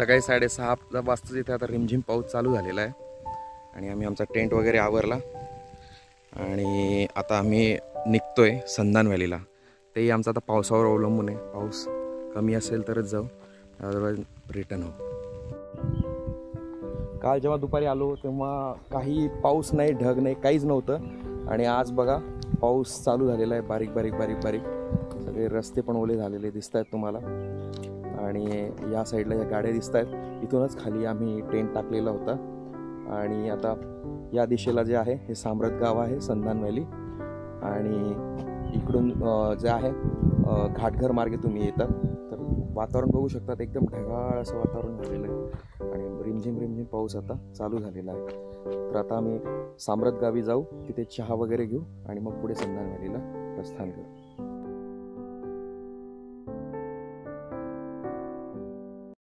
सकाळी साडेसहा वाजता इथे आता रिमझिम पाऊस चालू झालेला आहे. आणि आम्ही आमचा टेंट वगैरे आवरला. आणि आता आम्ही निघतो आहे संधान व्हॅलीला. तेही आमचं आता पावसावर अवलंबून आहे. पाऊस कमी असेल तरच जाऊ अदरवाईज रिटर्न हो काल जेव्हा दुपारी आलो तेव्हा काही पाऊस नाही ढग नाही काहीच नव्हतं. आणि आज बघा पाऊस चालू झालेला आहे. बारीक बारीक बारीक बारीक. सगळे रस्ते पण ओले झालेले दिसत आहेत तुम्हाला. आणि या साईडला या गाड्या दिसत आहेत. इथूनच खाली आम्ही टेंट टाकलेला होता. आणि आता या दिशेला जे आहे हे सामरत गाव आहे संधान व्हॅली. आणि इकडून जे आहे घाटघर मार्गे तुम्ही येतात तर वातावरण बघू शकतात एकदम ढगाळ असं वातावरण झालेलं आहे. आणि रिमझिम रिमझिम पाऊस आता चालू झालेला आहे. तर आता आम्ही साम्रत गावी जाऊ तिथे चहा वगैरे घेऊ आणि मग पुढे संधान व्हॅलीला प्रस्थान करू.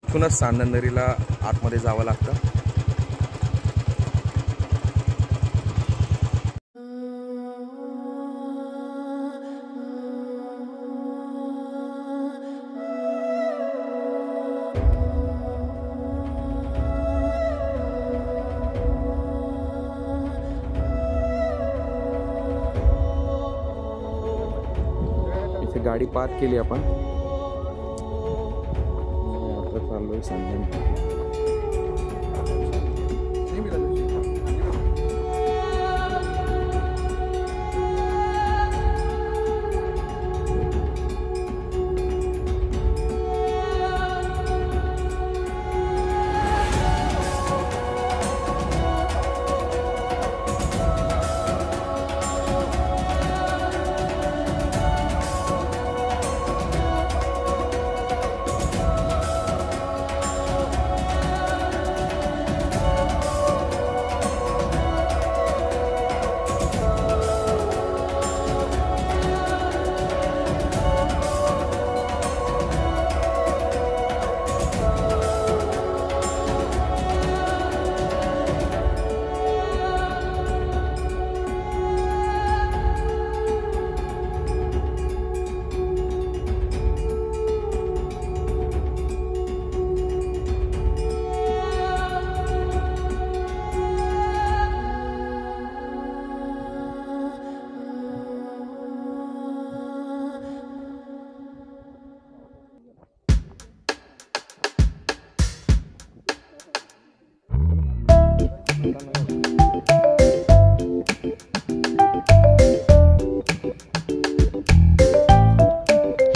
इथूनच सांदनदरीला आतमध्ये जावं लागतं. इथे गाडी पार्क केली आपण. आता चाललोय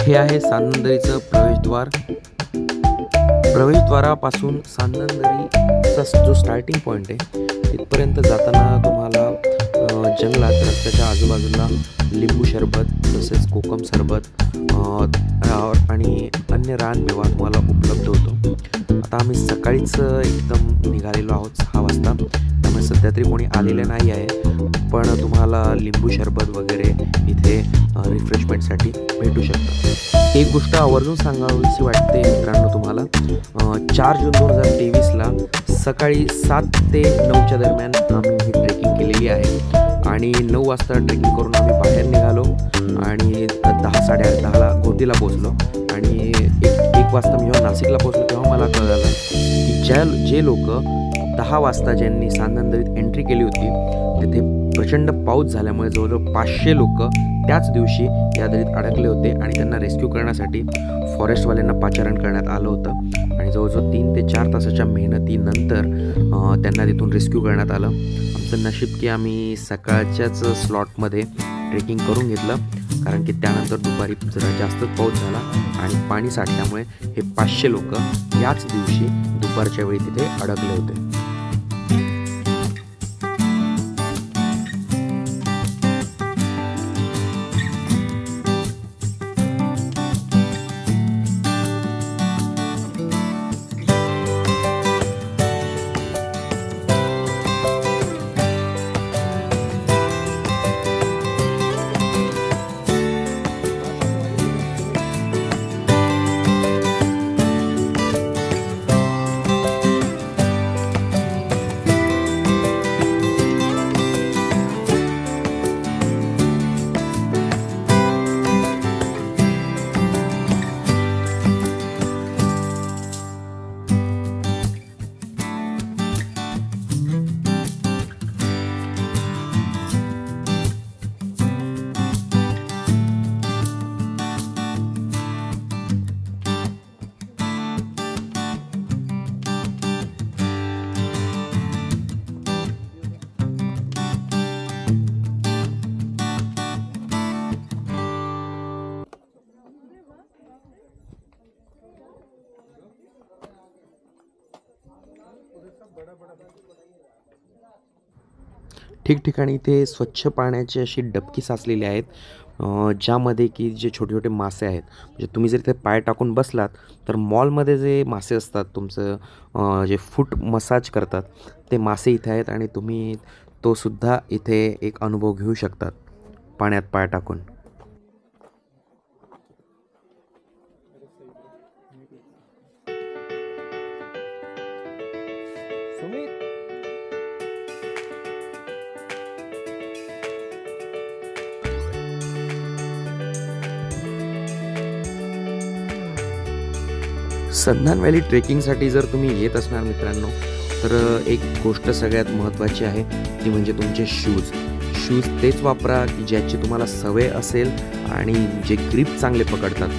हे आहे सानंदरीचं प्रवेशद्वार. प्रवेशद्वारापासून सानंदरीचा जो स्टार्टिंग पॉईंट आहे तिथपर्यंत जाताना तुम्हाला जंगलात रस्त्याच्या आजूबाजूला लिंबू सरबत तसेच कोकम सरबत आणि अन्य रानमेवा तुम्हाला उपलब्ध होतो. आता आम्ही सकाळीच एकदम निघालेलो आहोत सहा वाजता. त्यामुळे सध्या तरी कोणी आलेलं नाही आहे. पण तुम्हाला लिंबू सरबत वगैरे इथे रिफ्रेशमेंटसाठी भेटू शकतं एक गोष्ट आवर्जून सांगावीशी वाटते मित्रांनो तुम्हाला चार जून दोन हजार तेवीसला सकाळी सात ते नऊच्या दरम्यान आम्ही ही ट्रेकिंग केलेली आहे. आणि नऊ वाजता ट्रेकिंग करून आम्ही बाहेर निघालो आणि दहा साडेआठ दहाला गोदीला पोचलो आणि एक एक वाजता मी जेव्हा नाशिकला पोचलो तेव्हा मला कळलं की ज्या जे लोक दहा वाजता ज्यांनी सांदनदरीत एंट्री केली होती तिथे प्रचंड पाऊस झाल्यामुळे जवळजवळ पाचशे लोक त्याच दिवशी या दरीत अडकले होते आणि त्यांना रेस्क्यू करण्यासाठी फॉरेस्टवाल्यांना पाचारण करण्यात आलं होतं. आणि जवळजवळ तीन ते चार तासाच्या मेहनतीनंतर त्यांना तिथून रेस्क्यू करण्यात आलं. आमचं नशीब की आम्ही सकाळच्याच स्लॉटमध्ये ट्रेकिंग करून घेतलं कारण की त्यानंतर दुपारी जरा जास्तच पाऊस झाला आणि पाणी साठल्यामुळे हे पाचशे लोक याच दिवशी दुपारच्या वेळी तिथे अडकले होते. Bye. ठिकठिकाणी इथे स्वच्छ पाण्याची अशी डबकी साचलेली आहेत ज्यामध्ये की जे छोटे छोटे मासे आहेत. म्हणजे तुम्ही जर इथे पाय टाकून बसलात तर मॉलमध्ये जे मासे असतात तुमचं जे फूट मसाज करतात ते मासे इथे आहेत आणि तुम्ही तो सुद्धा इथे एक अनुभव घेऊ शकतात पाण्यात पाय टाकून. सुमित संधान व्हॅली ट्रेकिंगसाठी जर तुम्ही येत असणार मित्रांनो तर एक गोष्ट सगळ्यात महत्त्वाची आहे ती म्हणजे तुमचे शूज. शूज तेच वापरा की ज्याची तुम्हाला सवय असेल आणि जे ग्रीप चांगले पकडतात.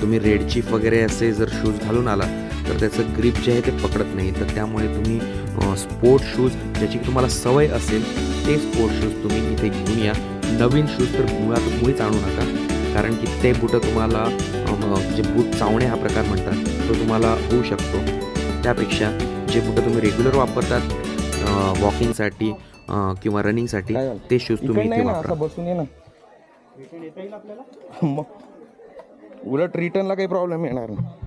तुम्ही रेड चीफ वगैरे असे जर शूज घालून आला तर त्याचं ग्रीप जे आहे ते पकडत नाही. तर त्यामुळे तुम्ही स्पोर्ट शूज ज्याची तुम्हाला सवय असेल ते स्पोर्ट शूज तुम्ही इथे घेऊन या. नवीन शूज तर मुळात मुळीच आणू नका. कारण की ते बुटं तुम्हाला जे बूट चावणे हा प्रकार म्हणतात तो तुम्हाला होऊ शकतो. त्यापेक्षा जे बुटं तुम्ही रेग्युलर वापरतात वॉकिंगसाठी किंवा रनिंगसाठी? ते शूज तुम्ही इथे वापरा. बसून ये ना. उलट रिटर्नला काही प्रॉब्लेम येणार नाही.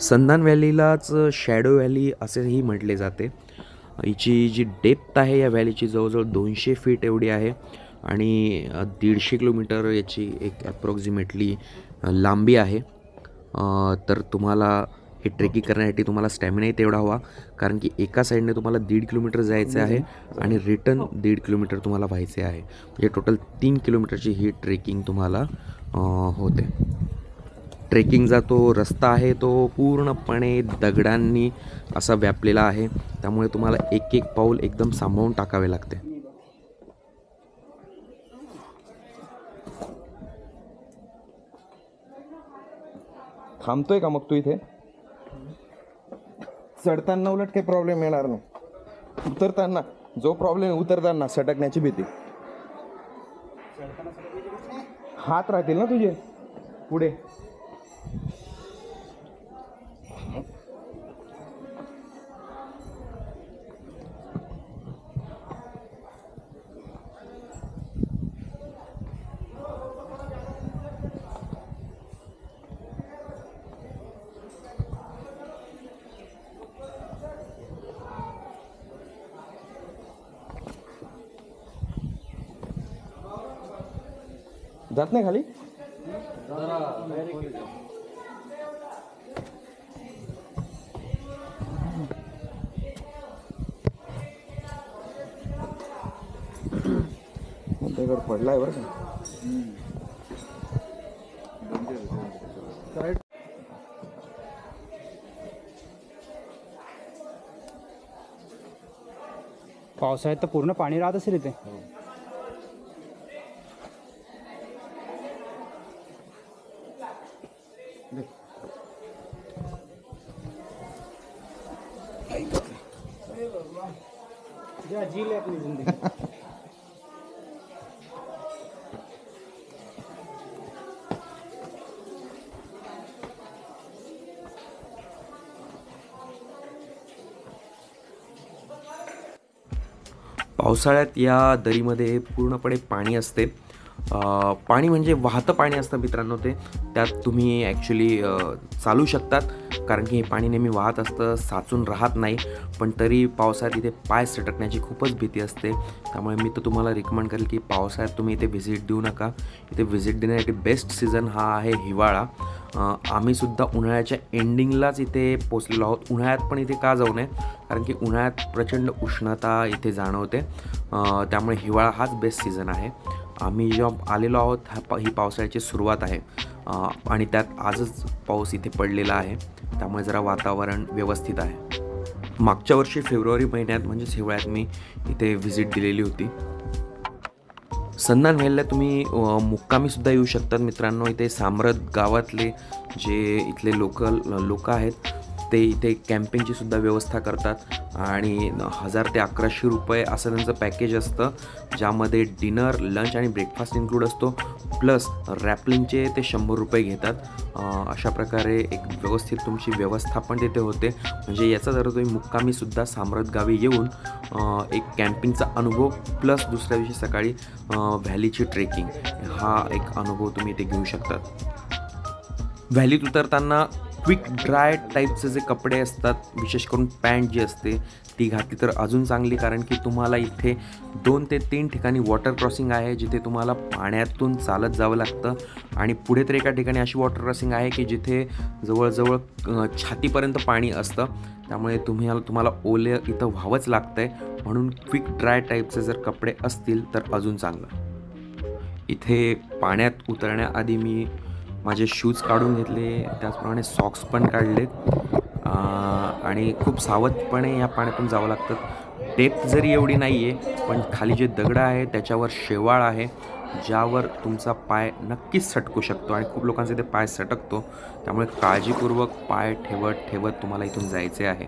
संधान व्हॅलीलाच शॅडो व्हॅली असेही म्हटले जाते. हिची जी डेप्थ आहे या व्हॅलीची जवळजवळ दोनशे फीट एवढी आहे आणि दीडशे किलोमीटर याची एक ॲप्रॉक्झिमेटली लांबी आहे. तर तुम्हाला हे ट्रेकिंग करण्यासाठी तुम्हाला स्टॅमिनाही तेवढा हवा कारण की एका साईडने तुम्हाला दीड किलोमीटर जायचं आहे आणि रिटर्न दीड किलोमीटर तुम्हाला व्हायचे आहे. म्हणजे टोटल तीन किलोमीटरची ही ट्रेकिंग तुम्हाला होते. ट्रेकिंगचा तो रस्ता आहे तो पूर्णपणे दगडांनी असा व्यापलेला आहे. त्यामुळे तुम्हाला एक एक पाऊल एकदम सांभाळून टाकावे लागते. थांबतोय का मग तू इथे? चढताना उलट काही प्रॉब्लेम येणार नाही. उतरताना जो प्रॉब्लेम उतरताना सटकण्याची भीती. हात राहतील ना तुझे? पुढे. जात नाही खाली? दगड पडलाय बरं का. पावसाळ्यात तर पूर्ण पाणी राहत असेल इथे. हो जा, जी ले अपनी जिंदगी पावसाळ्यात या दरीमध्ये पूर्णपणे पाणी असते. पाणी म्हणजे वाहतं पाणी असतं मित्रांनो ते. त्यात तुम्ही ॲक्च्युली चालू शकतात. कारण की हे पाणी नेहमी वाहत असतं साचून राहत नाही पण तरी पावसाळ्यात इथे पाय सटकण्याची खूपच भीती असते. त्यामुळे मी तर तुम्हाला रिकमेंड करेल की पावसाळ्यात तुम्ही इथे व्हिजिट देऊ नका. इथे व्हिजिट देण्यासाठी बेस्ट सीझन हा आहे हिवाळा. आम्हीसुद्धा उन्हाळ्याच्या एंडिंगलाच इथे पोचलेलो आहोत. उन्हाळ्यात पण इथे का जाऊ नये? कारण की उन्हाळ्यात प्रचंड उष्णता इथे जाणवते. त्यामुळे हिवाळा हाच बेस्ट सीझन आहे. आम्ही जेव्हा आलेलो आहोत हा ही पावसाळ्याची सुरुवात आहे. आणि त्यात आजच पाऊस इथे पडलेला आहे. त्यामुळे जरा वातावरण व्यवस्थित आहे. मागच्या वर्षी फेब्रुवारी महिन्यात म्हणजेच हिवाळ्यात मी इथे व्हिजिट दिलेली होती. सन्नान व्हॅलीला तुम्ही मुक्कामीसुद्धा येऊ शकतात मित्रांनो. इथे साम्रत गावातले जे इथले लोकल लोक आहेत ते इथे कॅम्पिंगची सुद्धा व्यवस्था करतात. आणि हजार ते अकराशे रुपये असं त्यांचं पॅकेज असतं ज्यामध्ये डिनर लंच आणि ब्रेकफास्ट इन्क्लूड असतो. प्लस रॅपलिंगचे ते शंभर रुपये घेतात. अशा प्रकारे एक व्यवस्थित तुमची व्यवस्था पण तिथे होते. म्हणजे याचा जर तुम्ही मुक्कामीसुद्धा साम्राट गावी येऊन एक कॅम्पिंगचा अनुभव प्लस दुसऱ्या दिवशी सकाळी व्हॅलीची ट्रेकिंग हा एक अनुभव तुम्ही इथे घेऊ शकतात. व्हॅलीत उतरताना क्विक ड्राय टाईपचे जे कपडे असतात विशेष करून पॅन्ट जी असते ती घातली तर अजून चांगली. कारण की तुम्हाला इथे दोन ते तीन ठिकाणी वॉटर क्रॉसिंग आहे जिथे तुम्हाला पाण्यातून चालत जावं लागतं. आणि पुढे तर एका ठिकाणी अशी वॉटर क्रॉसिंग आहे की जिथे जवळजवळ छातीपर्यंत पाणी असतं. त्यामुळे तुम्ही तुम्हाला ओले इथं व्हावंच लागतं आहे म्हणून क्विक ड्राय टाईपचे जर कपडे असतील तर अजून चांगलं. इथे पाण्यात उतरण्याआधी मी माझे शूज काढून घेतले त्याचप्रमाणे सॉक्स पण काढलेत. आणि खूप सावधपणे या पाण्यातून जावं लागतं. टेप जरी एवढी नाही आहे पण खाली जे दगडं आहे त्याच्यावर शेवाळ आहे ज्यावर तुमचा पाय नक्कीच सटकू शकतो आणि खूप लोकांचे इथे पाय सटकतो. त्यामुळे काळजीपूर्वक पाय ठेवत ठेवत तुम्हाला इथून जायचे आहे.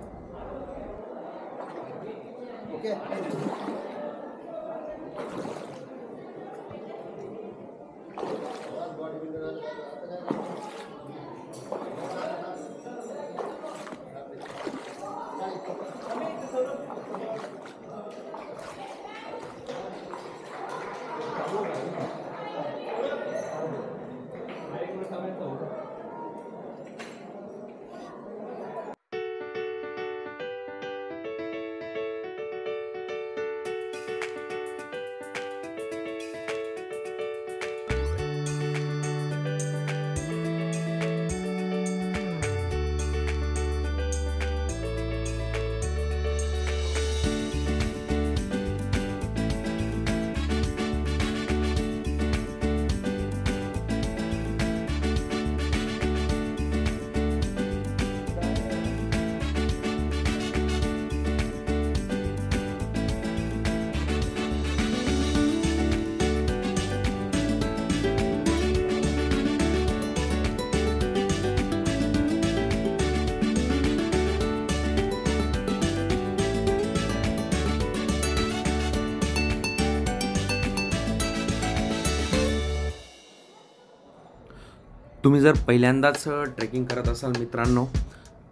तुम्ही जर पहिल्यांदाच ट्रेकिंग करत असाल मित्रांनो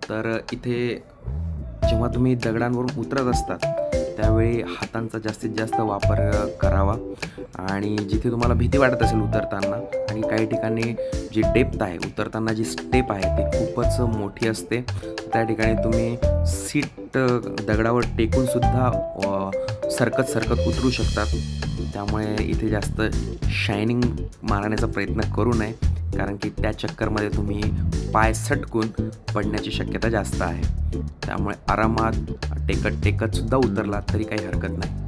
तर इथे जेव्हा तुम्ही दगडांवरून उतरत असतात त्यावेळी हातांचा जास्तीत जास्त वापर करावा. आणि जिथे तुम्हाला भीती वाटत असेल उतरताना आणि काही ठिकाणी जी डेप्थ आहे उतरताना जी स्टेप आहे ती खूपच मोठी असते. त्या ठिकाणी तुम्ही सीट दगडावर टेकूनसुद्धा सरकत सरकत उतरू शकतात. त्यामुळे इथे जास्त शायनिंग मारण्याचा प्रयत्न करू नये कारण की त्या चक्करमध्ये तुम्ही पाय सटकून पडण्याची शक्यता जास्त आहे. त्यामुळे आरामात टेकत टेकतसुद्धा उतरला तरी काही हरकत नाही.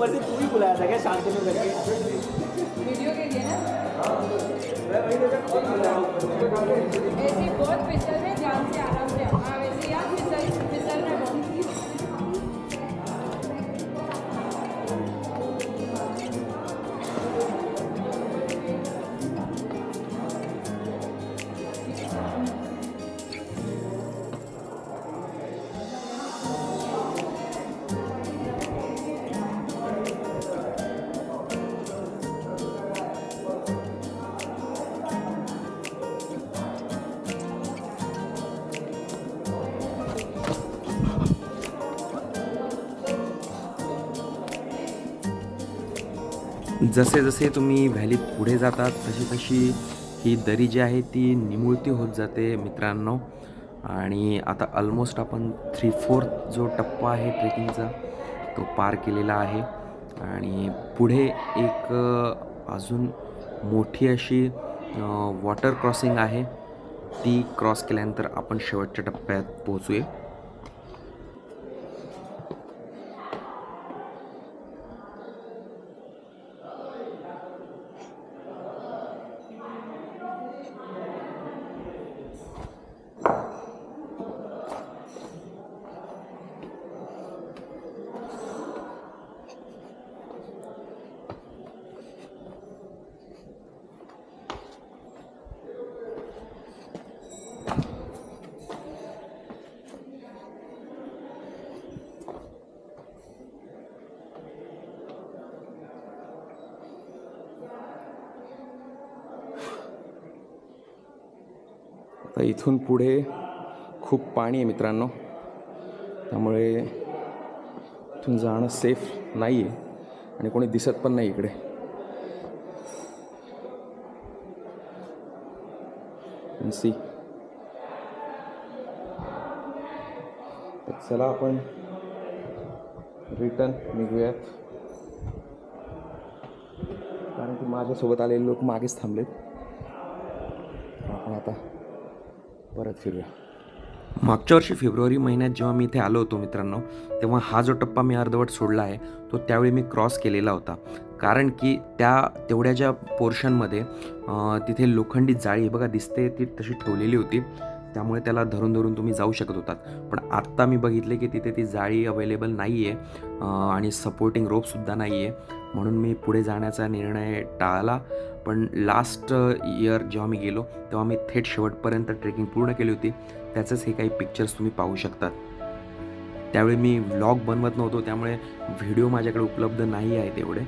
ऊपर से तू ही बुलाया था क्या? शांति में करके वीडियो के लिए ना? ऐसी बहुत स्पेशल है ध्यान से आराम से। हाँ वैसे यार जसे जसे तुम्ही व्हॅलीत पुढे जातात तशी तशी ही दरी जी आहे ती निमुळती होत जाते मित्रांनो. आणि आता ऑलमोस्ट आपण थ्री फोर्थ जो टप्पा आहे ट्रेकिंगचा तो पार केलेला आहे. आणि पुढे एक अजून मोठी अशी वॉटर क्रॉसिंग आहे. ती क्रॉस केल्यानंतर आपण शेवटच्या टप्प्यात पोहोचूया. तर इथून पुढे खूप पाणी आहे मित्रांनो. त्यामुळे इथून जाणं सेफ नाही आहे आणि कोणी दिसत पण नाही इकडे. सी तर चला आपण रिटर्न निघूयात. कारण की माझ्यासोबत आलेले लोक मागेच थांबलेत. आपण आता परत फिरूया. मागच्या वर्षी फेब्रुवारी महिन्यात जेव्हा मी इथे आलो होतो मित्रांनो तेव्हा हा जो टप्पा मी अर्धवट सोडला आहे तो त्यावेळी मी क्रॉस केलेला होता. कारण की त्या तेवढ्या ज्या पोर्शनमध्ये तिथे लोखंडी जाळी बघा दिसते ती तशी ठेवलेली होती. त्यामुळे त्याला धरून धरून तुम्ही जाऊ शकत होतात. पण आत्ता मी बघितले की तिथे ती जाळी अवेलेबल नाही आहे आणि सपोर्टिंग रोपसुद्धा नाही आहे म्हणून मी पुढे जाण्याचा निर्णय टाळला. पण लास्ट इयर uh, जेव्हा मी गेलो तेव्हा मी थेट शेवटपर्यंत ट्रेकिंग पूर्ण केली होती. त्याचंच हे काही पिक्चर्स तुम्ही पाहू शकतात. त्यावेळी मी व्लॉग बनवत नव्हतो त्यामुळे व्हिडिओ माझ्याकडे उपलब्ध नाही आहे तेवढे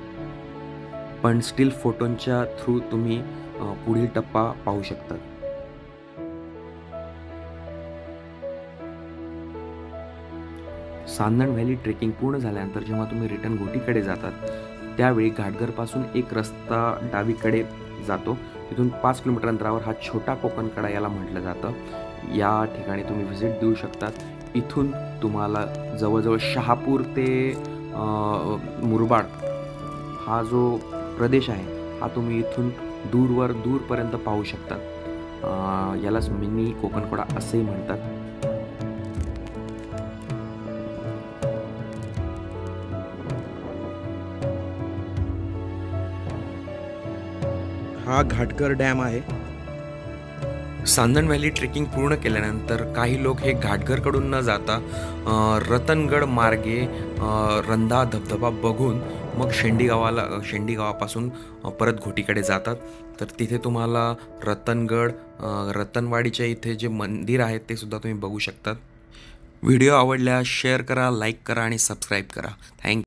पण स्टील फोटोंच्या थ्रू तुम्ही uh, पुढील टप्पा पाहू शकतात. सांदण व्हॅली ट्रेकिंग पूर्ण झाल्यानंतर जेव्हा तुम्ही रिटर्न घोटीकडे जातात त्यावेळी घाटघरपासून एक रस्ता डावीकडे जातो. तिथून पाच किलोमीटर अंतरावर हा छोटा कोकणकडा याला म्हटलं जातं. या ठिकाणी तुम्ही व्हिजिट देऊ शकतात. इथून तुम्हाला जवळजवळ शहापूर ते मुरबाड हा जो प्रदेश आहे हा तुम्ही इथून दूरवर दूरपर्यंत पाहू शकतात यालाच मिनी कोकणकडा असंही म्हणतात. हा घाटकर डॅम आहे. सांदण व्हॅली ट्रेकिंग पूर्ण केल्यानंतर काही लोक हे घाटघरकडून न जाता रतनगड मार्गे रंधा धबधबा बघून मग शेंडी गावाला शेंडी गावापासून परत घोटीकडे जातात. तर तिथे तुम्हाला रतनगड रतनवाडीच्या इथे जे मंदिर आहे ते सुद्धा तुम्ही बघू शकतात. व्हिडिओ आवडल्यास शेअर करा लाईक करा आणि सबस्क्राईब करा. थँक्यू